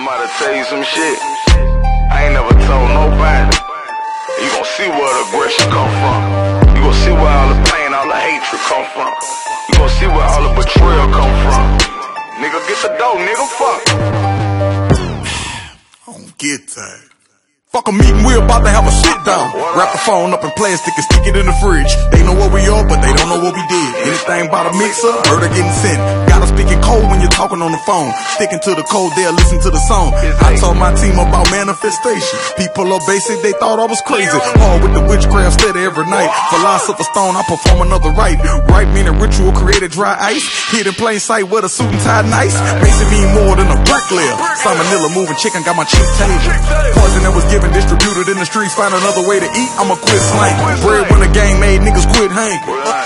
I'm about to tell you some shit. I ain't never told nobody. You gon' see where the aggression come from. You gon' see where all the pain, all the hatred come from. You gon' see where all the betrayal come from. Nigga, get the dough, nigga, fuck. I don't get that. Fuck a meeting, we about to have a sit down. Wrap the phone up in plastic and stick it in the fridge. They know what we are, but they don't know what we did. Anything about a mixer, murder getting sent. Gotta speak it cold when you're talking on the phone. Sticking to the code, they'll listen to the song. I told my team about manifestation. People are basic, they thought I was crazy. Hard with the witchcraft steady every night. Philosopher stone, I perform another rite. Right meaning ritual created dry ice. Hid in plain sight with a suit and tie nice. Basic mean more than a brick layer. Salmonella moving chicken, got my chick taser. Poison that was given, distributed in the streets. Find another way to eat, I'ma quit slang. Bread when the gang made niggas quit hang.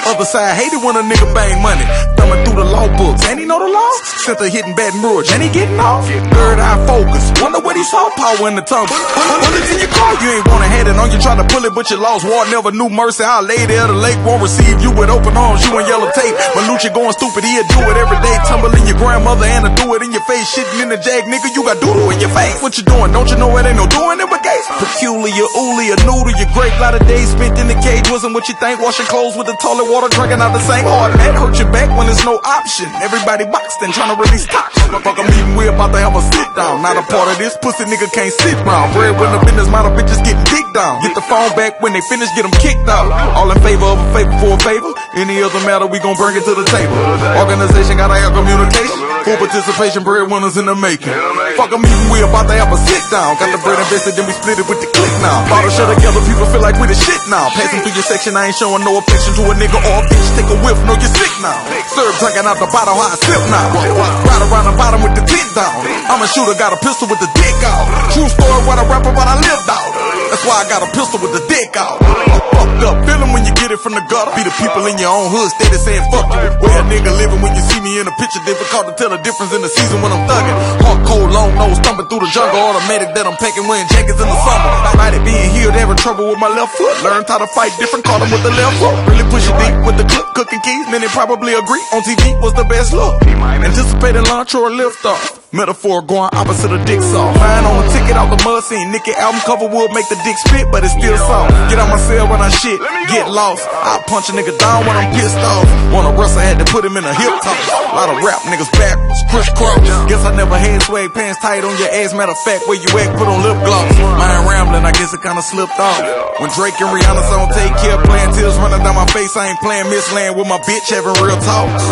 Other side hated when a nigga bang money. Thumbing through the law books, ain't he know the law? Sent a hitting Baton Rouge, And he getting off? Third eye focus, wonder what he saw. Power in the tongue. Bullets in your car, you ain't wanna have it on you. Try to pull it, but you lost. War never knew mercy. I lay there, the lake won't receive you with open arms. You in yellow tape. Malucci going stupid, he'll do it every day. Tumbling your grandmother and to do it in your face. Shitting in the jag, nigga, you got doodle in your face. What you doing? Don't you know it ain't no doing it but gates? Peculiar, ooly, a noodle, your grape. Lot of days spent in the cage wasn't what you think. Washing clothes with the toilet water, drinking out the same hard man. Hurt your back when there's no option. Everybody boxed and trying to release toxin. Fuck a meeting, we about to have a sit down. Not a part of this pussy nigga can't sit round. Bread when the business model bitches getting digged down. Get the phone back when they finish, get them kicked out. All in favor of a favor for a favor. Any other matter, we gon' bring it to the table. Organization gotta have communication. Full participation, breadwinners in the making. Fuck a meeting, we about to have a sit down. Got the bread invested, then we split it with the click now. Bottle shut together, people feel like we the shit now. Passing through your section, I ain't showing no affection to a nigga or a bitch. Take a whiff, know you're sick now. Serve drinking out the bottle, how I sip now. Ride around the bottom with the tit down. I'm a shooter, got a pistol with the dick out. True story, what I rapper, what I lived out. That's why I got a pistol with the dick out. Fucked up feeling when you get it from the gutter. Be the people in your own hood steady saying fuck you. Where a nigga living when you see me in a picture, difficult to tell the difference in the season when I'm thugging. Hard cold, long nose, thumping through the jungle. Automatic that I'm packing, wearing jackets in the summer. Might it being healed, having trouble with my left foot. Learned how to fight different, caught him with the left foot. Really push it deep with the clip, cooking keys. Many probably agree on TV was the best look. Anticipating launch or lift off. Metaphor going opposite of dick saw. Flying on a ticket out the mud scene. Nicky album cover would make the dick spit, but it's still soft. Get on my cell when I shit, get lost. I punch a nigga down when I'm pissed off. Wanna wrestle, had to put him in a hip toss. A lot of rap niggas backwards, crisscross. Guess I never had swag pants tight on your ass. Matter of fact, where you at, put on lip gloss. Mind rambling, I guess it kinda slipped off. When Drake and Rihanna song take care, playing tears running down my face. I ain't playing Miss Land with my bitch having real talks.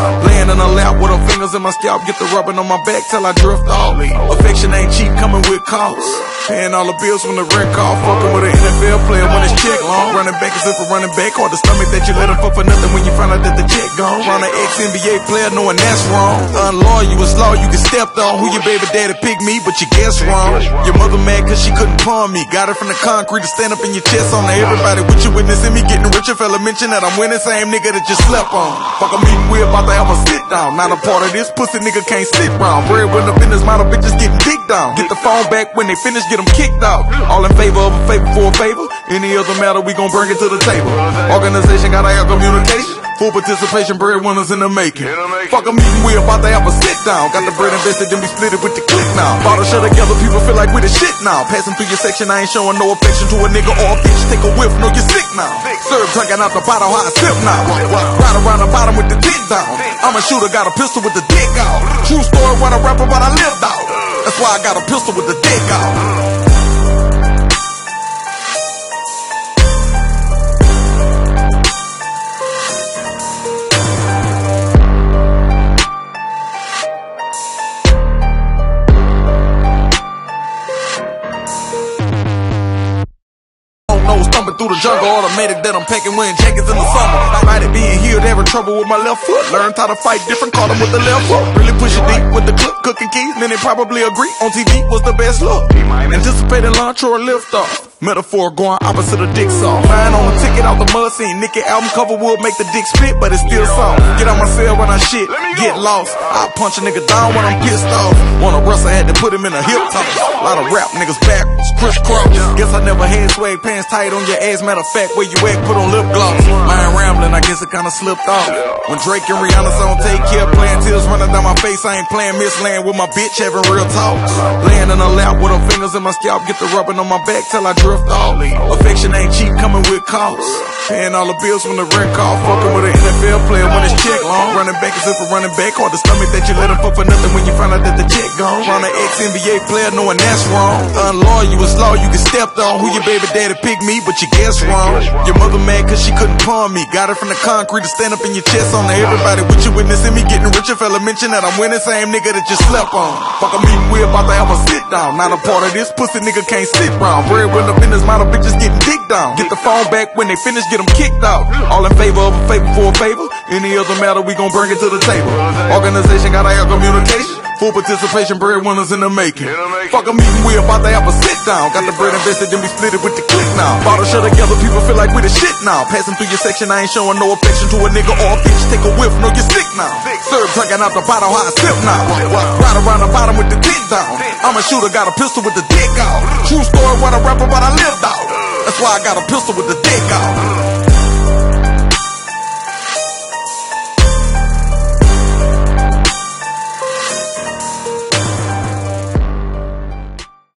Fingers in my scalp, get the rubbing on my back till I drift off. Affection ain't cheap, coming with costs. Paying all the bills from the rent call, fucking with an NFL player when it's check long. Running back is if a running back, or the stomach that you let him fuck for nothing when you find out that the check gone. Round an ex NBA player knowing that's wrong. Unloyal, you was law, you get stepped on. Who your baby daddy pick me, but you guess wrong. Your mother mad cause she couldn't pawn me. Got her from the concrete to stand up in your chest on. Everybody with you witnessing me getting richer, fella mention that I'm winning, same nigga that you slept on. Fuck a meeting, we about to have a sit down. Not a part of this pussy nigga can't sit round. Bread when the business model bitches getting dick down. Get the phone back when they finish, get them kicked out. All in favor of a favor for a favor. Any other matter, we gon' bring it to the table. Organization gotta have communication. Full participation, breadwinners in the making. Fuck a meeting, we about to have a sit down. Got the bread invested, then we split it with the click now. Bottle shut together, people feel like we the shit now. Passing through your section, I ain't showing no affection to a nigga or a bitch. Take a whiff, know you're sick now. Serve drinking out the bottle, how I sip now. Ride around the bottom with the tit down. I'm a shooter, got a pistol with the dick out. True story, what I rap about, I lived out. That's why I got a pistol with the dick out. Thumping through the jungle. Automatic that I'm packing wearing jackets in the summer. Might it being healed, having trouble with my left foot. Learned how to fight different, caught him with the left foot. Really push it deep with the clip, cooking keys. Many probably agree on TV was the best look. Anticipating launch or a lift off. Metaphor going opposite of dick saw. Flying on a ticket out the mud scene. Nicky album cover would make the dick spit, but it's still soft. Get on my cell when I shit, get lost. I punch a nigga down when I'm pissed off. Wanna wrestle, had to put him in a hip toss. A lot of rap niggas backwards, crisscross. Guess I never had swag pants tight on your ass. Matter of fact, where you at, put on lip gloss. Mind rambling, I guess it kinda slipped off. When Drake and Rihanna song take care, playing tears running down my face. I ain't playing Miss Land with my bitch, having real talks. Laying in her lap with her fingers in my scalp, get the rubbing on my back till I off. Affection ain't cheap, coming with costs. Paying all the bills when the rent call. Fucking with an NFL player when it's check long. Running back is if a running back. Hard to stomach that you let him fuck for nothing when you find out that the check gone. Run an ex NBA player knowing that's wrong. Unloyal, you was law, you get stepped on. Who your baby daddy picked me, but you guess wrong. Your mother mad cause she couldn't pawn me. Got her from the concrete to stand up in your chest on. Everybody with you witnessing me getting richer. Fella mention that I'm winning, same nigga that you slept on. Fuck a meeting, we about to have a sit down. Not a part of this pussy nigga can't sit round. Bread when the business model bitches getting dick down. Get the phone back when they finish, get them kicked out. All in favor of a favor for a favor. Any other matter, we gon' bring it to the table. Organization gotta have communication. Full participation, breadwinners in the making. Fuck a meeting, we about to have a sit down. Got the bread invested, then we split it with the click now. Bottle shut together, people feel like we the shit now. Passing through your section, I ain't showing no affection to a nigga or a bitch. Take a whiff, know you're sick now. Serve drinking out the bottle, how I sip now. Ride around the bottom with the dick down. I'm a shooter, got a pistol with the dick out. True story, what I rapper, about, I lived out. Uh. That's why I got a pistol with the dick out.